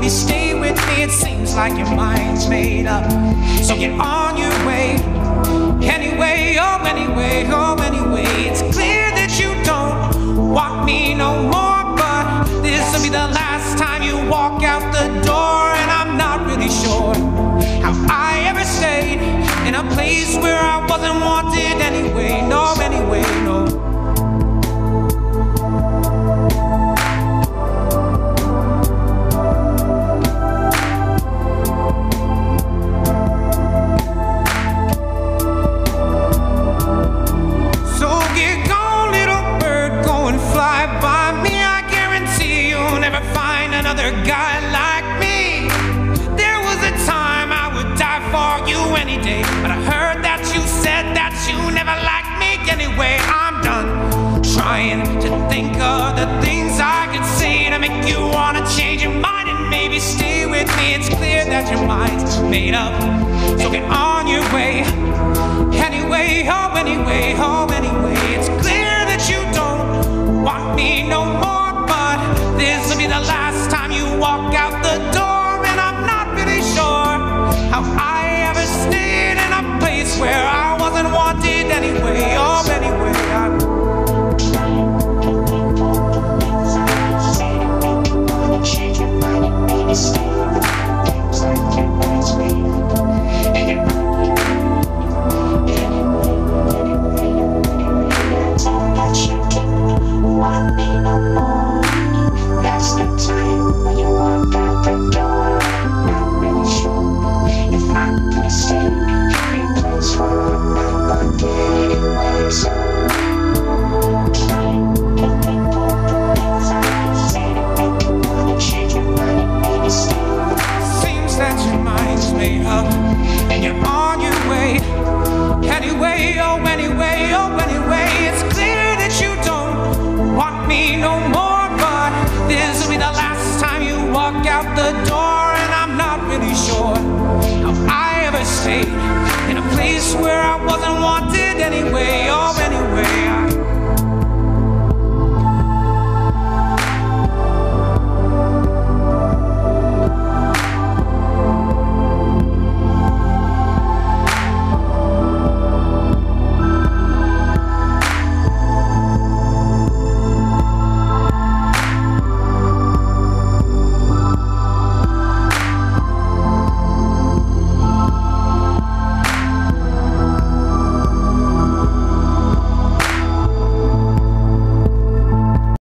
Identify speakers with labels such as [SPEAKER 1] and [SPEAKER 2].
[SPEAKER 1] maybe stay with me. It seems like your mind's made up, so get on your way. Anyway, oh anyway, oh anyway, it's clear that you don't want me no more, but this'll be the last time you walk out the door, and I'm not really sure how I ever stayed in a place where I wasn't wanted think of the things I could say to make you wanna change your mind and maybe stay with me. It's clear that your mind's made up, so get on your way. Anyway, oh anyway, oh anyway, it's clear that you don't want me no more, but this'll be the last time you walk out the door, out the door, and I'm not really sure I ever stayed in a place where I wasn't wanted anyway.